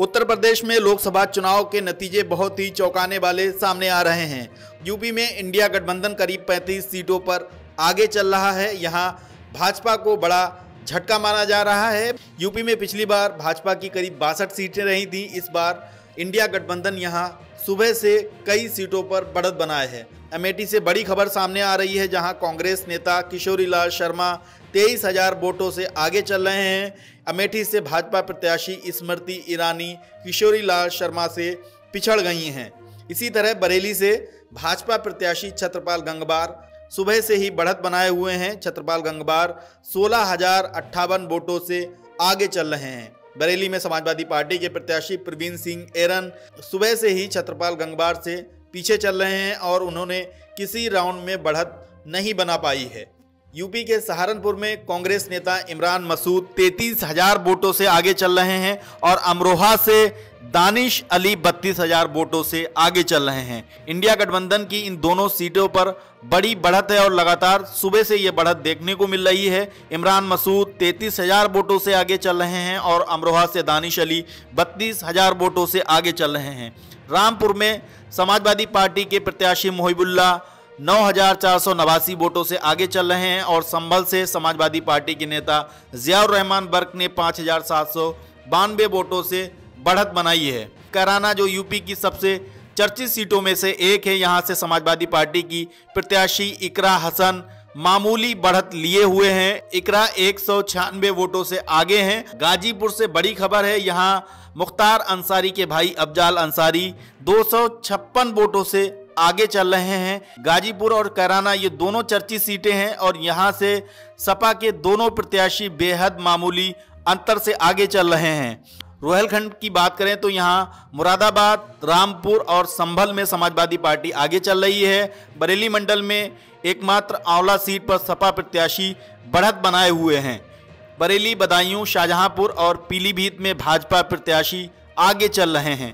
उत्तर प्रदेश में लोकसभा चुनाव के नतीजे बहुत ही चौंकाने वाले सामने आ रहे हैं। यूपी में इंडिया गठबंधन करीब 35 सीटों पर आगे चल रहा है। यहाँ भाजपा को बड़ा झटका माना जा रहा है। यूपी में पिछली बार भाजपा की करीब बासठ सीटें रही थी। इस बार इंडिया गठबंधन यहाँ सुबह से कई सीटों पर बढ़त बनाए है। अमेठी से बड़ी खबर सामने आ रही है जहाँ कांग्रेस नेता किशोरी लाल शर्मा तेईस हज़ार वोटों से आगे चल रहे हैं। अमेठी से भाजपा प्रत्याशी स्मृति ईरानी किशोरी लाल शर्मा से पिछड़ गई हैं। इसी तरह बरेली से भाजपा प्रत्याशी छत्रपाल गंगवार सुबह से ही बढ़त बनाए हुए हैं। छत्रपाल गंगवार सोलह हज़ार अट्ठावन वोटों से आगे चल रहे हैं। बरेली में समाजवादी पार्टी के प्रत्याशी प्रवीण सिंह एरन सुबह से ही छत्रपाल गंगवार से पीछे चल रहे हैं और उन्होंने किसी राउंड में बढ़त नहीं बना पाई है। यूपी के सहारनपुर में कांग्रेस नेता इमरान मसूद तैतीस हज़ार वोटों से आगे चल रहे हैं और अमरोहा से दानिश अली बत्तीस हज़ार वोटों से आगे चल रहे हैं। इंडिया गठबंधन की इन दोनों सीटों पर बड़ी बढ़त है और लगातार सुबह से ये बढ़त देखने को मिल रही है। इमरान मसूद तैतीस हज़ार वोटों से आगे चल रहे हैं और अमरोहा से दानिश अली बत्तीस हज़ार वोटों से आगे चल रहे हैं। रामपुर में समाजवादी पार्टी के प्रत्याशी मोहिबुल्ला नौ हज़ार चार सौ नवासी वोटों से आगे चल रहे हैं और संभल से समाजवादी पार्टी के नेता जियाउर रहमान बर्क ने पाँच हज़ार सात सौ बानवे वोटों से बढ़त बनाई है। कराना जो यूपी की सबसे चर्चित सीटों में से एक है, यहाँ से समाजवादी पार्टी की प्रत्याशी इकरा हसन मामूली बढ़त लिए हुए हैं। इकरा एक वोटों से आगे हैं। गाजीपुर से बड़ी खबर है, यहाँ मुख्तार अंसारी के भाई अफजाल अंसारी दो वोटों से आगे चल रहे हैं। गाजीपुर और कैराना ये दोनों चर्चित सीटें हैं और यहाँ से सपा के दोनों प्रत्याशी बेहद मामूली अंतर से आगे चल रहे हैं। रोहलखंड की बात करें तो यहाँ मुरादाबाद, रामपुर और संभल में समाजवादी पार्टी आगे चल रही है। बरेली मंडल में एकमात्र आंवला सीट पर सपा प्रत्याशी बढ़त बनाए हुए हैं। बरेली बदायूं, शाहजहांपुर और पीलीभीत में भाजपा प्रत्याशी आगे चल रहे हैं।